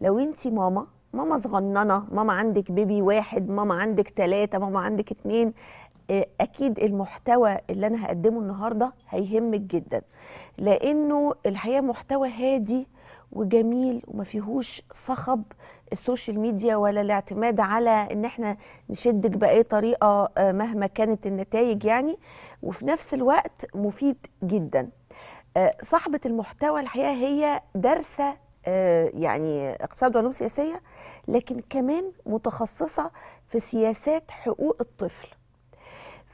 لو انت ماما ماما صغننة ماما عندك بيبي واحد ماما عندك ثلاثة ماما عندك اتنين آه، أكيد المحتوى اللي أنا هقدمه النهارده هيهمك جدا. لأنه الحقيقة محتوى هادي وجميل وما فيهوش صخب ال social media ولا الاعتماد على إن إحنا نشدك بأي طريقة آه، مهما كانت النتائج يعني. وفي نفس الوقت مفيد جدا. آه، صاحبة المحتوى الحقيقة هي دارسة يعني اقتصاد وعلوم سياسية لكن كمان متخصصة في سياسات حقوق الطفل.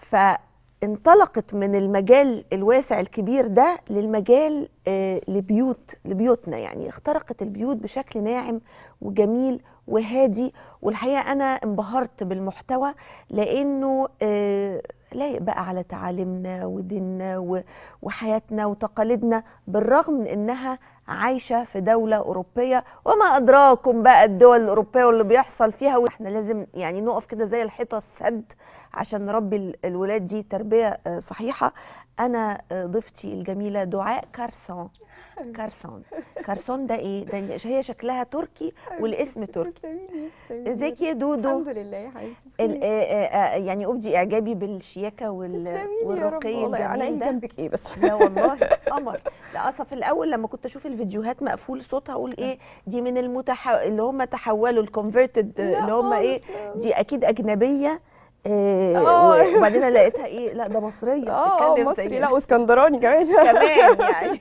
فانطلقت من المجال الواسع الكبير ده للمجال آه، لبيوت لبيوتنا. يعني اخترقت البيوت بشكل ناعم وجميل وهادي. والحقيقة أنا انبهرت بالمحتوى لأنه آه، لايق بقى على تعاليمنا وديننا وحياتنا وتقاليدنا بالرغم من إنها عايشة في دولة أوروبية وما أدراكم بقى الدول الأوروبية واللي بيحصل فيها وإحنا لازم يعني نقف كده زي الحيطة السد عشان نربي ال- الولاد دي تربية آه، صحيحة. أنا آه، ضيفتي الجميلة دعاء كارسون. كارسون. كارسون ده إيه؟ ده هي شكلها تركي والاسم تركي. إزيك يا دودو؟ الحمد لله يا حبيبتي. آه، يعني تسلميلي يا رب والرقي الجميل ده. جنبك إيه بس. لا والله قمر. لا أصلا في الأول لما كنت أشوف الفيديوهات مقفول صوتها أقول إيه دي من المتح... اللي هم تحولوا الكونفرتد اللي هم إيه. دي أكيد أجنبية آه. وبعدين لقيتها إيه لا ده مصرية آه مصري. لا واسكندراني كمان. كمان يعني.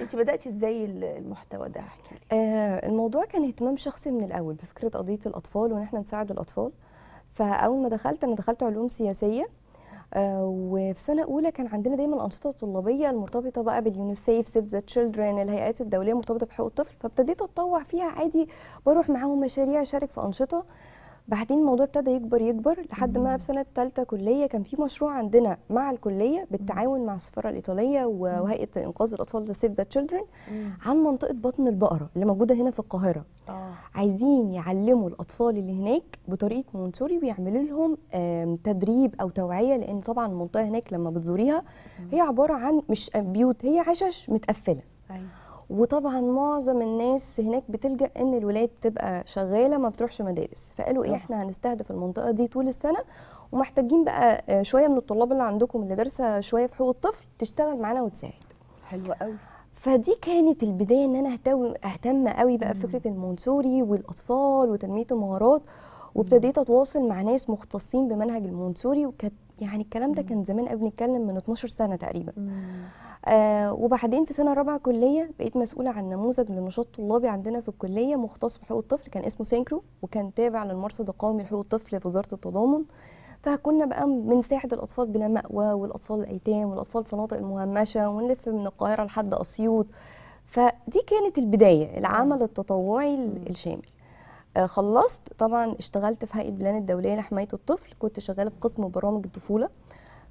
أنت بدأتي إزاي ال- المحتوى ده؟ احكي لي. آه، الموضوع كان اهتمام شخصي من الأول بفكرة قضية الأطفال وإن إحنا نساعد الأطفال. فأول ما دخلت أنا دخلت علوم سياسية. وفي سنة أولى كان عندنا دايما أنشطة طلابية المرتبطة بقى باليونيسيف Save the Children الهيئات الدولية المرتبطة بحقوق الطفل فابتديت أتطوع فيها عادي بروح معاهم مشاريع أشارك في أنشطة. بعدين الموضوع ابتدى يكبر يكبر لحد ما في سنة ثالثه كلية كان في مشروع عندنا مع الكلية بالتعاون مع السفارة الإيطالية وهيئة إنقاذ الأطفال Save the Children عن منطقة بطن البقرة اللي موجودة هنا في القاهرة. آه. عايزين يعلموا الأطفال اللي هناك بطريقة مونتسوري ويعملوا لهم تدريب أو توعية لأن طبعا المنطقة هناك لما بتزوريها هي عبارة عن مش بيوت هي عشش متقفلة. أيوه. وطبعا معظم الناس هناك بتلجأ إن الولاد تبقى شغالة ما بتروحش مدارس. فقالوا إيه طبعا. إحنا هنستهدف المنطقة دي طول السنة ومحتاجين بقى آه، شوية من الطلاب اللي عندكم اللي دارسة شوية في حقوق الطفل تشتغل معانا وتساعد. حلوة قوي فدي كانت البداية إن أنا أهتم قوي بقى بفكره المونسوري والأطفال وتنمية المهارات وابتديت أتواصل مع ناس مختصين بمنهج المونسوري وكانت يعني الكلام ده كان زمان قوي بنتكلم من 12 سنة تقريبا. آه وبعدين في سنة رابعة كلية بقيت مسؤولة عن نموذج لنشاط طلابي عندنا في الكلية مختص بحقوق الطفل كان اسمه سينكرو وكان تابع للمرصد القومي لحقوق الطفل في وزارة التضامن. فكنا بقى بنساعد الأطفال بلا مأوى والأطفال الأيتام والأطفال في المناطق المهمشه ونلف من القاهرة لحد أسيوط. فدي كانت البداية العمل التطوعي ال- الشامل. خلصت. طبعا اشتغلت في هيئة بلان الدولية لحماية الطفل. كنت شغالة في قسم برامج الطفولة.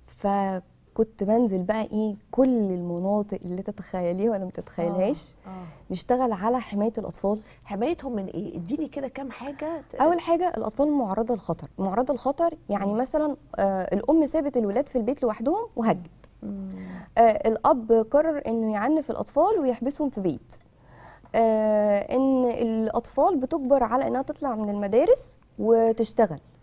فكنت بنزل بقى إيه كل المناطق اللي تتخيليها ولا ما تتخيلهاش. آه نشتغل على حماية الأطفال. حمايتهم من إيه؟ اديني كده كام حاجة ت- أول حاجة الأطفال معرضة للخطر. معرضة للخطر يعني مثلا آه الأم سابت الولاد في البيت لوحدهم وهجت. مم. آه الأب قرر إنه يعنف الأطفال ويحبسهم في بيت. آه إن الأطفال بتجبر على إنها تطلع من المدارس وتشتغل. آه،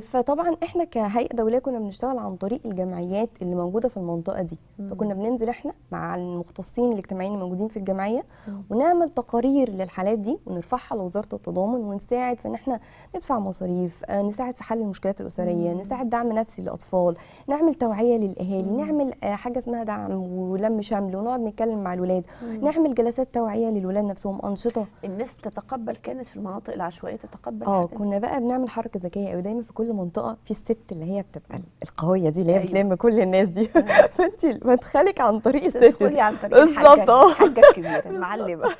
فطبعا إحنا كهيئة دولية كنا بنشتغل عن طريق الجمعيات اللي موجودة في المنطقة دي. فكنا بننزل إحنا مع المختصين الاجتماعيين الموجودين في الجمعية ونعمل تقارير للحالات دي ونرفعها لوزارة التضامن ونساعد في إن إحنا ندفع مصاريف آه، نساعد في حل المشكلات الأسرية نساعد دعم نفسي للأطفال نعمل توعية للأهالي نعمل آه، حاجة اسمها دعم ولم شمل ونقعد نتكلم مع الولاد نعمل جلسات توعية للولاد نفسهم أنشطة. الناس بتتقبل كانت في المناطق العشوائية تتقبل آه؟ كنا بقى بنعمل حركة ذكيه قوي دايما في كل منطقة في الست اللي هي بتبقى القوية دي اللي هي أيوة. بتلم كل الناس دي. فأنت مدخلك عن طريق الست. تدخلي. عن طريق بالظبط. الحاجة الحاجة الكبيره المعلمه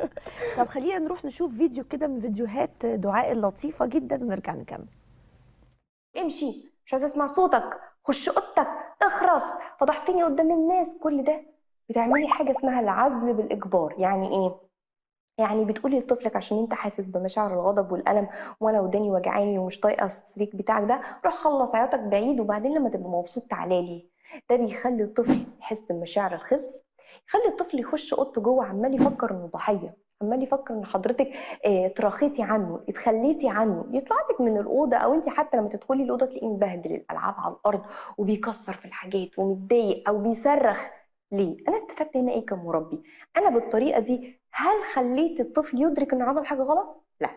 طب خلينا نروح نشوف فيديو كده من فيديوهات دعاء اللطيفة جدا ونرجع نكمل. امشي مش عايزة أسمع صوتك. خش أوضتك. اخرس. فضحتني قدام الناس. كل ده بتعملي حاجة اسمها العزل بالإجبار. يعني إيه؟ يعني بتقولي لطفلك عشان انت حاسس بمشاعر الغضب والألم وأنا وداني وجعاني ومش طايقة السريك بتاعك ده روح خلص عياطك بعيد وبعدين لما تبقى مبسوط تعالى لي. ده بيخلي الطفل يحس بمشاعر الخزي يخلي الطفل يخش أوضته جوه عمال يفكر إنه ضحية عمال يفكر إن حضرتك آه تراخيتي عنه اتخليتي عنه يطلع لك من الأوضة أو انت حتى لما تدخلي الأوضة تلاقيه مبهدل الألعاب على الأرض وبيكسر في الحاجات ومتضايق أو بيصرخ. ليه؟ أنا استفدت هنا إيه كمربي؟ أنا بالطريقة دي هل خليت الطفل يدرك إنه عمل حاجة غلط؟ لا.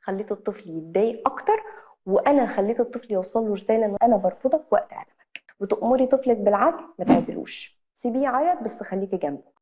خليت الطفل يتضايق أكتر وأنا خليت الطفل يوصل له رسالة ان أنا برفضك وقت علمك وتأمري طفلك بالعزل ما تعزلوش. سيبيه يعيط بس خليكي جنبه.